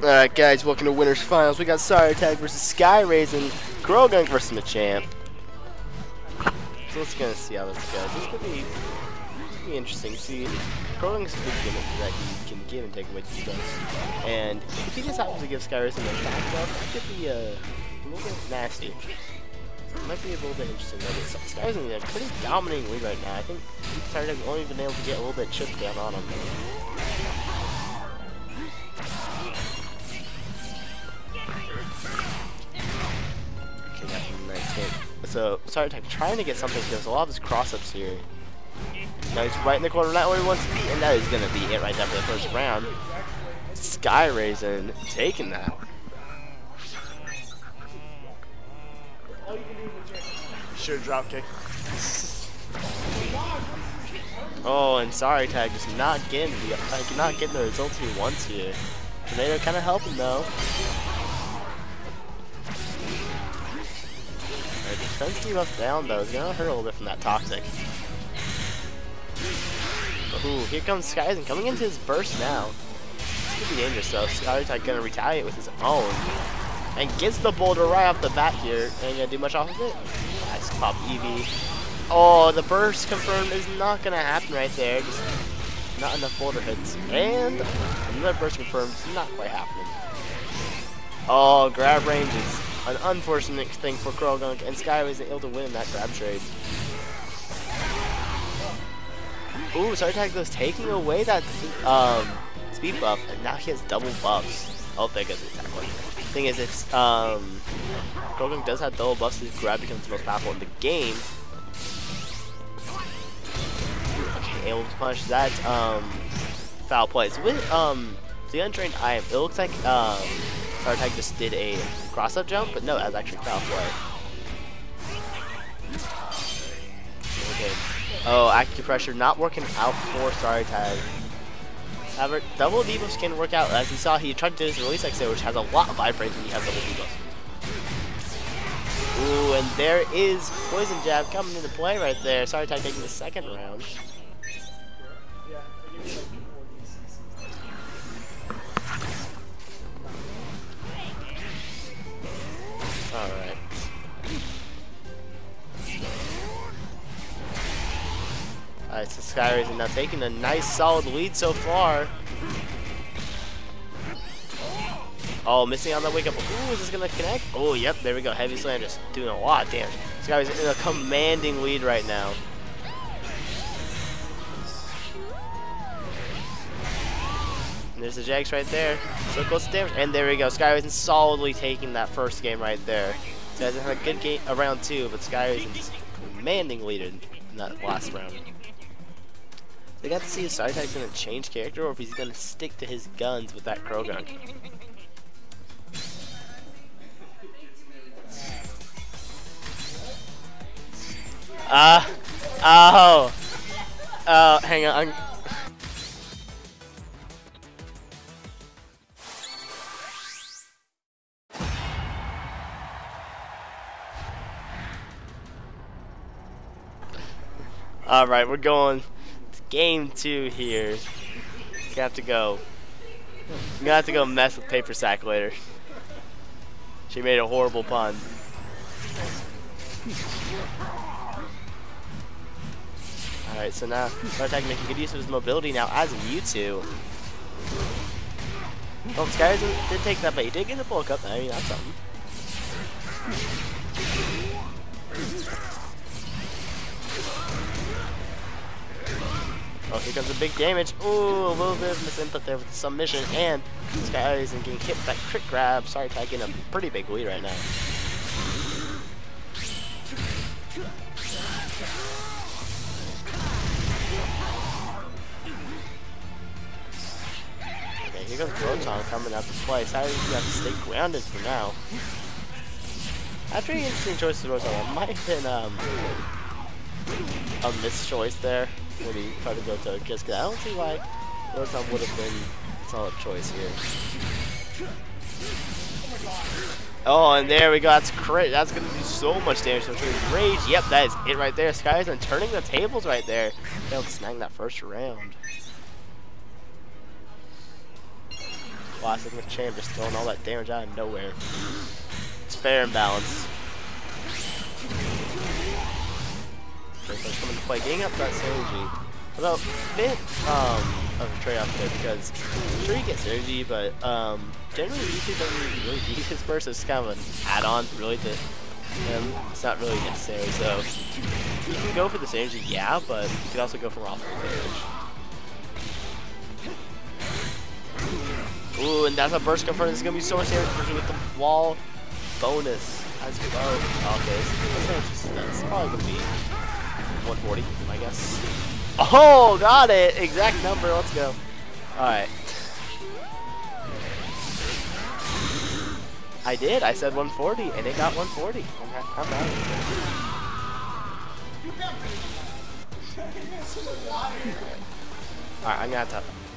Alright guys, welcome to Winners Finals. We got SorryTag versus SkyRasen, Croagunk versus Machamp. So let's gonna see how this goes. This could be, be interesting. See, Croagunk's a good gimmick that he can give and take away defense. And if he just happens to give SkyRasen a back up, that could be uh, a little bit nasty. It might be a little bit interesting. Though. SkyRasen is a pretty dominating lead right now. I think SorryTag only been able to get a little bit chipped down on him. So, sorry, Attack trying to get something because a lot of his cross-ups here. Now he's right in the corner, not where he wants to be, and that is going to be it right there for the first round. SkyRasen taking that. Sure drop kick. oh, and sorry, Tag just not getting the uh, not getting the results he wants here. Tornado kind of helping though. Defense debuff down though is gonna hurt a little bit from that toxic. Ooh, here comes Skyzen coming into his burst now. This could be dangerous though. Skyzen gonna retaliate with his own. And gets the boulder right off the bat here. Ain't gonna do much off of it. Nice pop Eevee. Oh, the burst confirmed is not gonna happen right there. Just not enough boulder hits. And another burst confirmed not quite happening. Oh, grab range is an unfortunate thing for Croagunk, and Sky was able to win that grab trade. Ooh, Sartag goes taking away that um, speed buff, and now he has double buffs. Oh, there goes the attack one. Thing is, it's um, Croagunk does have double buffs, his grab becomes the most powerful in the game. Okay, able to punish that um, foul play. So with um, the untrained IM, it looks like um, Sartag just did a cross-up jump, but no, that was actually foul play. Okay. Oh, acupressure not working out for Sartag. However, double debuffs can work out. As you saw, he tried to do his release there, which has a lot of vibrates when you have double debuffs. Ooh, and there is Poison Jab coming into play right there. Sorry Sartag taking the second round. Alright, so SkyRasen now taking a nice solid lead so far. Oh, missing on the wake up. Ooh, is this gonna connect? Oh, yep, there we go. Heavy Slam just doing a lot of damage. Sky is in a commanding lead right now. And there's the Jags right there. So close to damage. And there we go. SkyRasen solidly taking that first game right there. So hasn't had a good game around two, but SkyRasen's commanding leader in that last round. I got to see if Sartag's gonna change character or if he's gonna stick to his guns with that Croagunk. Ah, uh, oh, oh, hang on. Alright, we're going game two here. We have to go. Gonna have to go mess with Paper Sack later. She made a horrible pun. Alright, so now Sartag making good use of his mobility now as Mewtwo. Well, Sky did take that, but he did get the bulk up. I mean, that's something. Oh, here comes the big damage. Ooh, a little bit of misinput there with the submission, and this guy isn't getting hit by crit grab. Sorry, getting a pretty big lead right now. Okay, here comes Rotom coming out to play. Sorry, you have to stay grounded for now. After an interesting choice of Rotom, it might have been um, a mischoice there when he tried to go to Kiska. I don't see why Rotom would have been a solid choice here. Oh, and there we go. That's crit. That's going to do so much damage to his Rage. Yep, that is it right there. Sky's and turning the tables right there. Failed to snag that first round. Classic Machamp just throwing all that damage out of nowhere. It's fair and balanced. First one's coming to play, getting up that synergy. Although, a bit um, of a trade-off there because I'm sure you get synergy, but um, generally Mewtwo doesn't really need his burst. It's kind of an add-on, really, to him. It's not really necessary, so you can go for the synergy, yeah, but you can also go for off damage. Ooh, and that's a burst confirmed. This is gonna be so much damage with the wall bonus as well. Okay, this, this, this is probably gonna be 140, I guess. Oh, got it! Exact number, let's go. Alright. I did, I said 140, and it got 140. I'm, I'm Alright, I'm gonna have to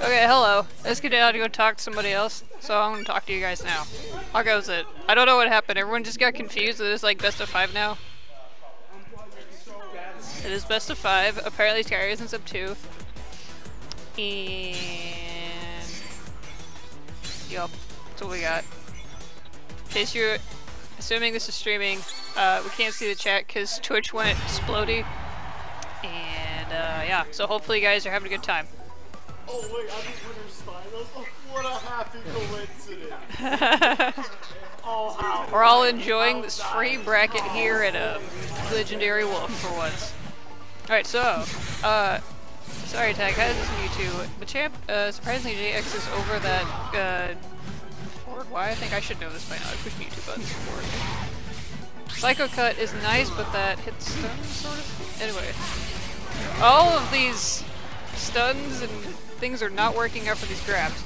Okay, hello. Let's get out to go talk to somebody else. So I'm gonna talk to you guys now. How goes it? I don't know what happened. Everyone just got confused. It is like best of five now. It is best of five. Apparently Terry isn't sub two. And yup, that's what we got. In case you're assuming this is streaming, uh, we can't see the chat because Twitch went explody. And uh, yeah, so hopefully you guys are having a good time. Oh wait, I'm in Finals. Oh, what a happy coincidence. oh, how We're all enjoying this free bracket here at a Legendary Wolf for once. Alright, so, uh, SorryTag, how does this Mewtwo? Machamp, uh, surprisingly JX is over that, uh, forward Y? I think I should know this by now. I push Mewtwo buttons. Psycho Cut is nice, but that hits stun, sort of? Anyway. All of these stuns and things are not working out for these grabs.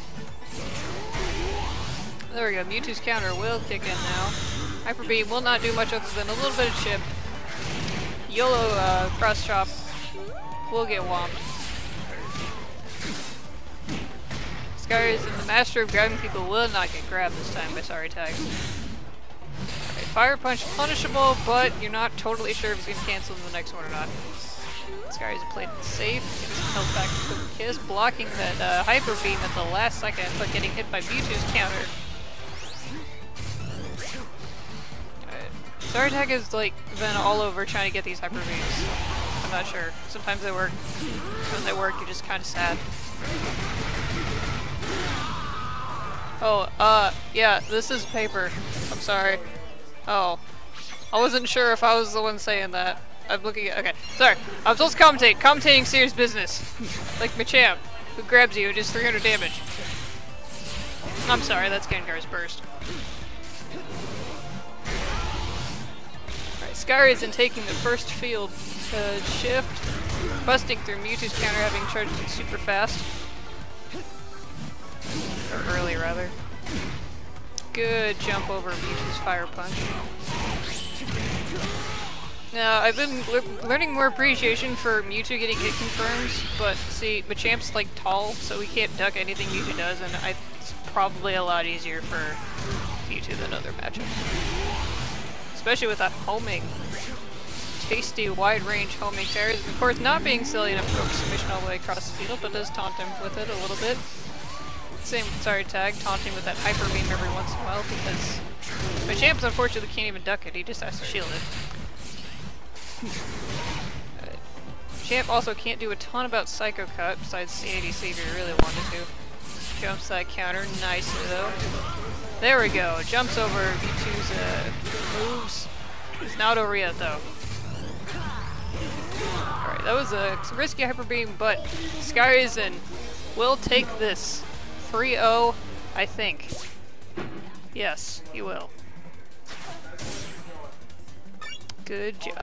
There we go, Mewtwo's counter will kick in now. Hyper Beam will not do much other than a little bit of chip. YOLO uh, cross chop will get whomped. Skyers and the master of grabbing people will not get grabbed this time by SorryTag. Right, Fire Punch punishable, but you're not totally sure if it's to cancel in the next one or not. Skyers played it safe, held back to the kiss, blocking that uh, Hyper Beam at the last second, but getting hit by Mewtwo's counter. SorryTag has like been all over trying to get these hyper beams. I'm not sure. Sometimes they work. When they work, you're just kind of sad. Oh, uh, yeah, this is paper. I'm sorry. Oh. I wasn't sure if I was the one saying that. I'm looking at- okay. Sorry. I'm supposed to commentate. Commentating serious business. like Machamp, who grabs you and does 300 damage. I'm sorry, that's Gengar's burst. Alright, Skyr isn't taking the first field uh, shift, busting through Mewtwo's counter, having charged it super fast. Or early, rather. Good jump over Mewtwo's Fire Punch. Now, I've been le learning more appreciation for Mewtwo getting hit confirms, but see, Machamp's like tall, so he can't duck anything Mewtwo does, and I, it's probably a lot easier for Mewtwo than other matchups especially with that homing. Tasty, wide-range homing tears. Of course, not being silly enough to go submission all the way across the field, but does taunt him with it a little bit. Same, sorry, tag, taunting with that hyper beam every once in a while, because Machamp's unfortunately can't even duck it, he just has to shield it. Uh, Champ also can't do a ton about Psycho Cut, besides C80C if he really wanted to. Jumps that counter nicely though. There we go. Jumps over V2's uh, moves. It's not over yet, though. Alright, that was a risky Hyper Beam, but SkyRasen will take this 3-0, I think. Yes, he will. Good job.